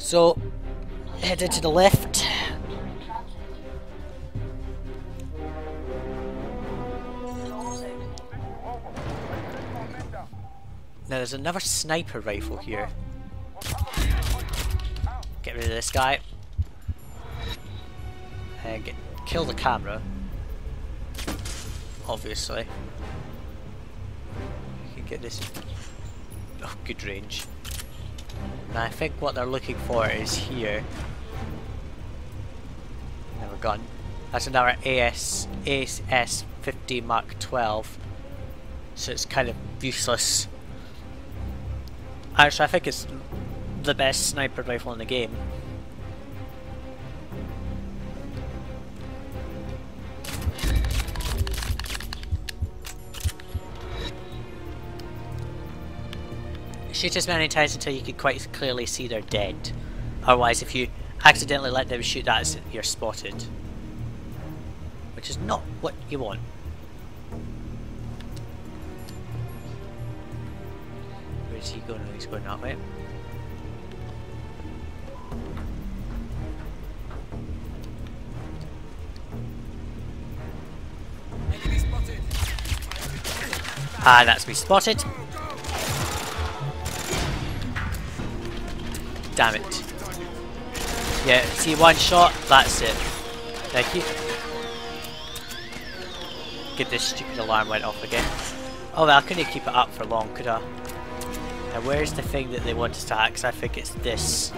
So, headed to the left. Now there's another sniper rifle here. Get rid of this guy. And get, kill the camera. Obviously. You can get this. Oh, good range. Now I think what they're looking for is here. Never gone. That's another AS AS 50 Mark 12. So it's kind of useless. Actually, I think it's the best sniper rifle in the game. Shoot as many times until you can quite clearly see they're dead. Otherwise, if you accidentally let them shoot that, you're spotted. Which is not what you want. Where's he going? He's going that way. Ah, that's me spotted. Damn it. Yeah, see one shot, that's it. Thank you. Get this stupid alarm went off again. Oh well, I couldn't keep it up for long, could I? Now where's the thing that they want us to hack? Cause I think it's this.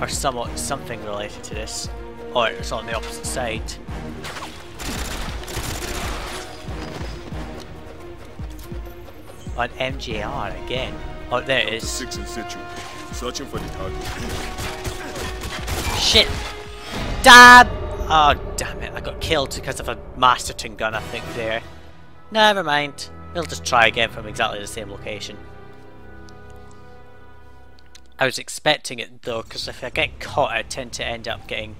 Or somewhat something related to this. Or it's on the opposite side. On MJR again. Oh, there it is. Six in situ. Searching for the target. Shit! Dab! Oh, damn it. I got killed because of a Masterton gun, I think, there. Never mind. We'll just try again from exactly the same location. I was expecting it, though, because if I get caught, I tend to end up getting...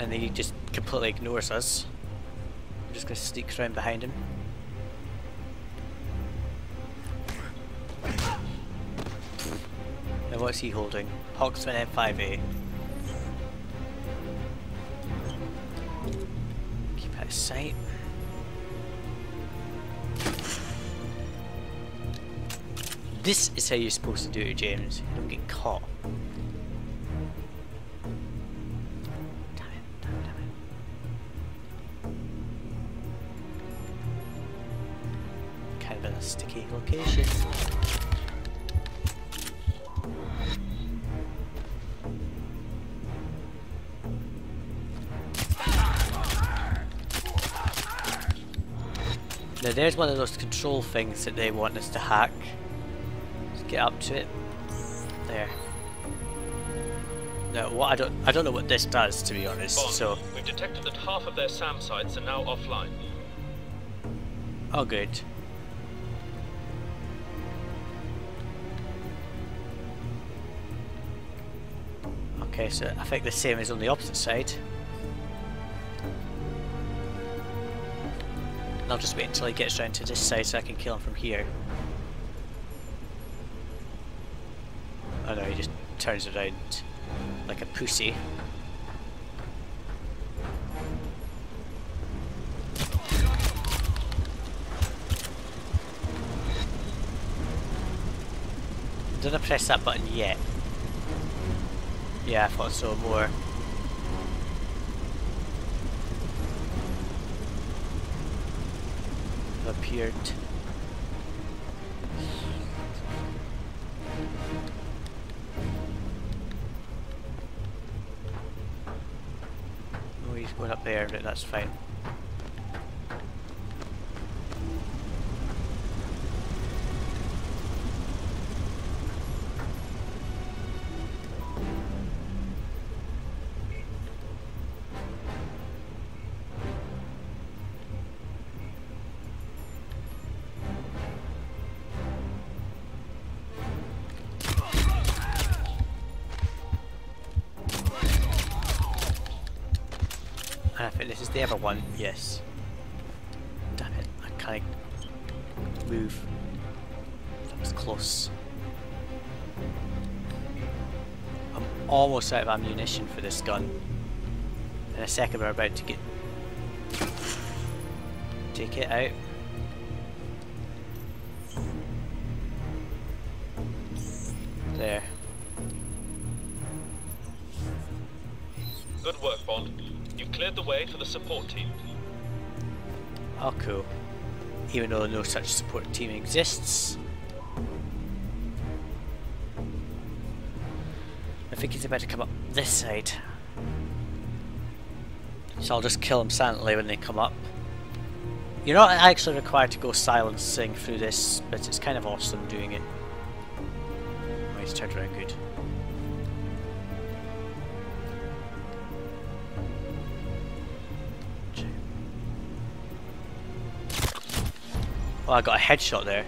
And he just completely ignores us. I'm just gonna sneak around behind him. Now what's he holding? Hawksman M5A. Keep out of sight. This is how you're supposed to do it, James. You don't get caught. Sticky location. Now there's one of those control things that they want us to hack. Let's get up to it. There. No, what I don't I don't know what this does to be honest. Bond, So we've detected that half of their SAM sites are now offline. oh good. Okay, so uh, I think the same is on the opposite side. And I'll just wait until he gets round to this side so I can kill him from here. Oh no, he just turns around like a pussy. Didn't I press that button yet? Yeah, I thought so more. Appeared. Oh, he's going up there, but that's fine. This is the other one. Yes. Damn it! I can't move. That was close. I'm almost out of ammunition for this gun. In a second, we're about to get take it out. Cleared the way for the support team. Oh, cool. Even though no such support team exists. I think he's about to come up this side. So I'll just kill him silently when they come up. You're not actually required to go silencing through this, but it's kind of awesome doing it. Oh, he's turned around good. Oh, I got a headshot there.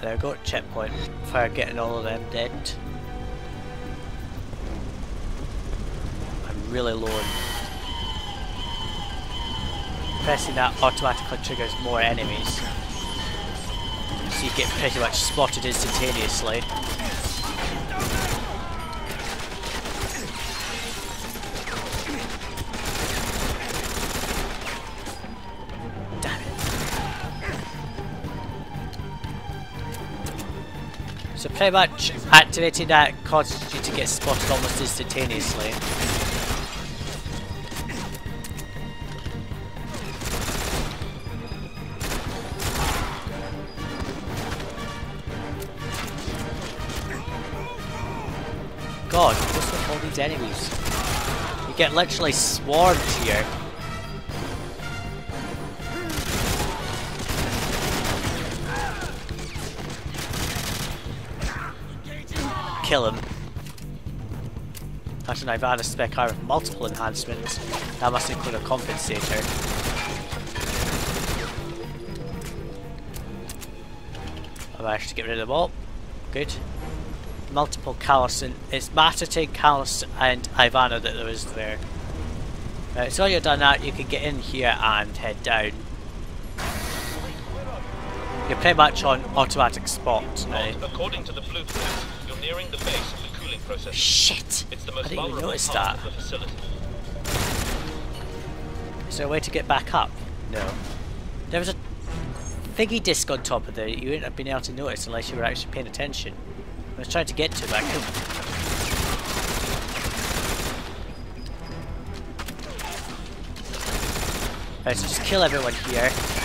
There we go, checkpoint. Fire getting all of them dead. I'm really low. Pressing that automatically triggers more enemies. So you get pretty much spotted instantaneously. Pretty much activating that causes you to get spotted almost instantaneously. God, what's with all these enemies? You get literally swarmed here. Kill him. Actually, I've had a Spec-R with multiple enhancements. That must include a compensator. I managed to get rid of them all. Good. Multiple Kallos and it's Matatin, Kallos and Ivana that there was there. Uh, right, so you've done that, you can get in here and head down. You're pretty much on automatic spot now. According to the blueprint, nearing the base of the cooling process. Shit! It's the I most didn't even vulnerable notice part that. of the facility. Is there a way to get back up? No. There was a thingy disc on top of there you wouldn't have been able to notice unless you were actually paying attention. I was trying to get to it, but I couldn't. Right, so just kill everyone here.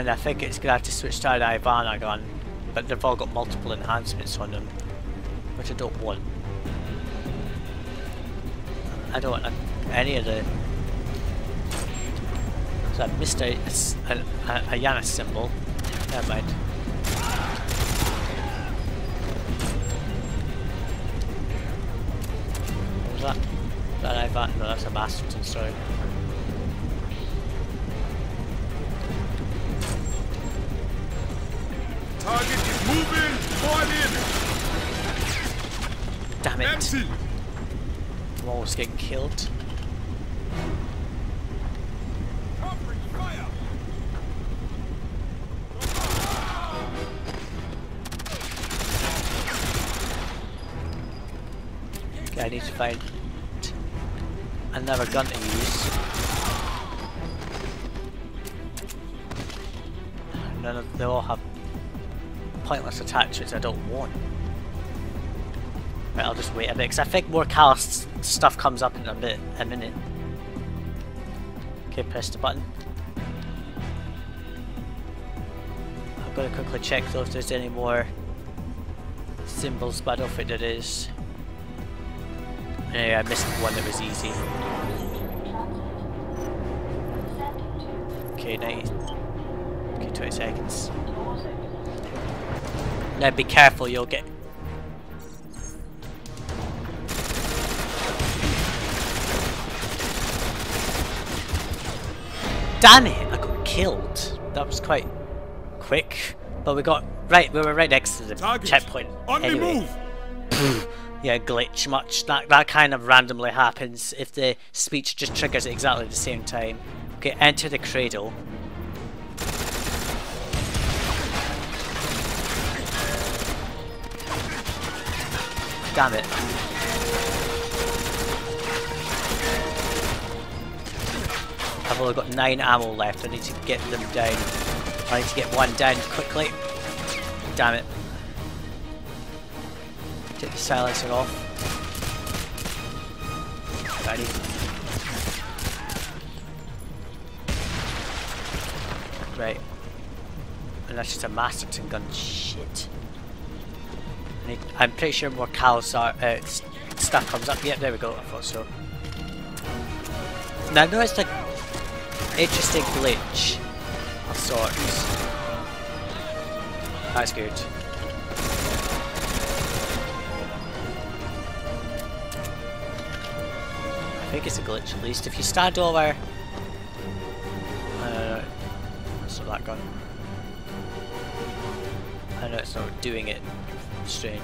And I think it's gonna have to switch to an Ivana gun, but they've all got multiple enhancements on them, which I don't want. I don't want any of the. So I missed a a Janus symbol. Never mind. What was that? That I thought, no, that's a Masterton, sorry. Damn it! I'm almost getting killed. Okay, I need to find another gun to use. None of they all have pointless attachments I don't want. Right, I'll just wait a bit because I think more Kallos stuff comes up in a bit, a minute. Okay, press the button. I've got to quickly check though if there's any more symbols, but I don't think there is. Yeah, I missed the one that was easy. Okay, 90. Okay, 20 seconds. Now be careful, you'll get. Damn it! I got killed. That was quite quick. But we got right. We were right next to the Target. checkpoint. On anyway. the move. Yeah, glitch much. That that kind of randomly happens if the speech just triggers at exactly the same time. Okay, enter the cradle. Damn it. I've got nine ammo left. I need to get them down. I need to get one down quickly. Damn it. Take the silencer off. Ready. Right. And that's just a Masterton gun. Shit. I I'm pretty sure more cows are, uh, stuff comes up. Yep, there we go. I thought so. Now I noticed interesting glitch of sorts. That's good. I think it's a glitch at least. If you stand over... Uh, it's not that gun. I know it's not doing it. Strange.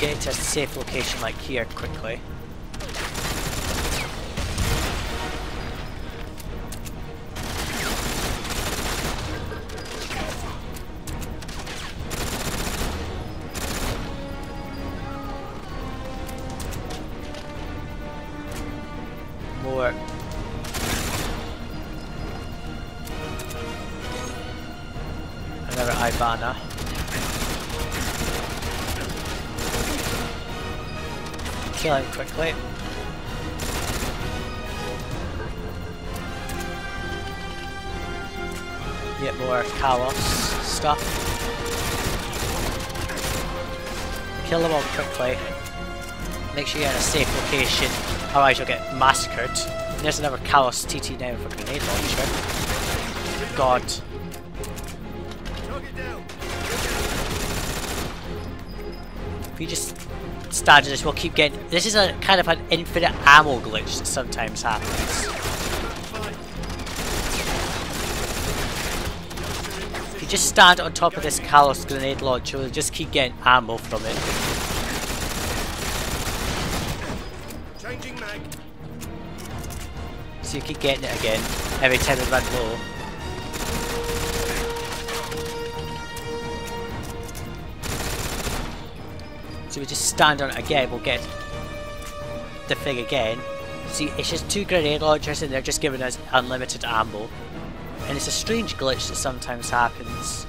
Get to a safe location like here quickly. More. Another Ivana. Kill him quickly. Get more Kallos stuff. Kill them all quickly. Make sure you're in a safe location, otherwise you'll get massacred. There's another Kallos TT now for grenade launcher. God. If you just stand in this, we'll keep getting. This is a kind of an infinite ammo glitch that sometimes happens. If you just stand on top of this Kallos grenade launcher, you'll just keep getting ammo from it. Changing mag. So you keep getting it again every time we run low. So we just stand on it again, we'll get the thing again. See, it's just two grenade launchers and they're just giving us unlimited ammo. And it's a strange glitch that sometimes happens.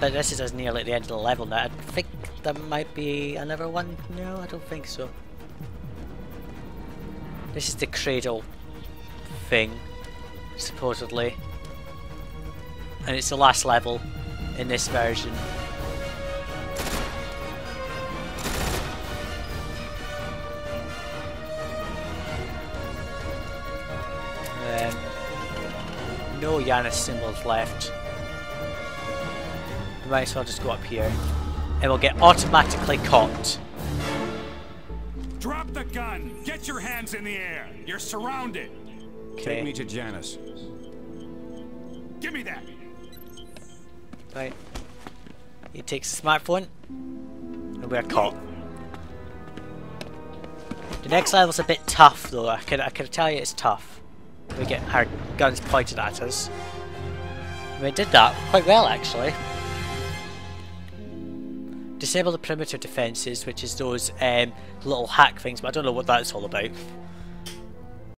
But this is as nearly at the end of the level now. I think there might be another one. No, I don't think so. This is the cradle thing, supposedly. And it's the last level in this version. No Janus symbols left. We might as well just go up here. And we'll get automatically caught. Drop the gun. Get your hands in the air. You're surrounded. Okay. Take me to Janus. Give me that. Right. He takes the smartphone. And we're caught. The next level's a bit tough though, I can, I can tell you it's tough. We get our guns pointed at us. We did that quite well actually. Disable the perimeter defences, which is those um, little hack things, but I don't know what that's all about.